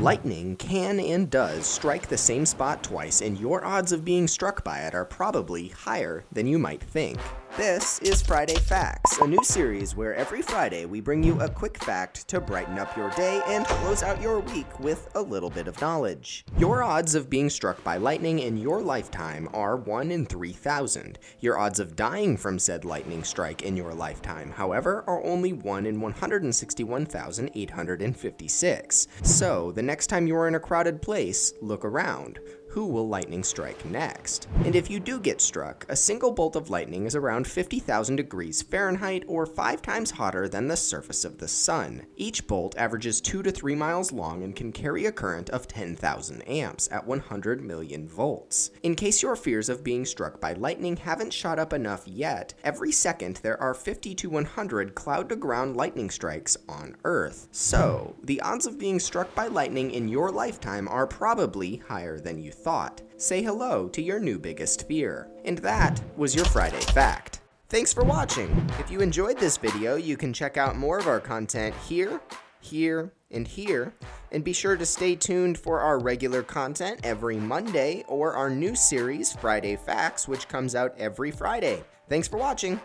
Lightning can and does strike the same spot twice, and your odds of being struck by it are probably higher than you might think. This is Friday Facts, a new series where every Friday we bring you a quick fact to brighten up your day and close out your week with a little bit of knowledge. Your odds of being struck by lightning in your lifetime are 1 in 3,000. Your odds of dying from said lightning strike in your lifetime, however, are only 1 in 161,856. So, the next time you're in a crowded place, look around who will lightning strike next? And if you do get struck, a single bolt of lightning is around 50,000 degrees Fahrenheit or 5 times hotter than the surface of the sun. Each bolt averages 2 to 3 miles long and can carry a current of 10,000 amps at 100 million volts. In case your fears of being struck by lightning haven't shot up enough yet, every second there are 50 to 100 cloud-to-ground lightning strikes on Earth. So, the odds of being struck by lightning in your lifetime are probably higher than you thought. Say hello to your new biggest fear. And that was your Friday Fact. Thanks for watching. If you enjoyed this video, you can check out more of our content here, here, and here. And be sure to stay tuned for our regular content every Monday or our new series, Friday Facts, which comes out every Friday. Thanks for watching.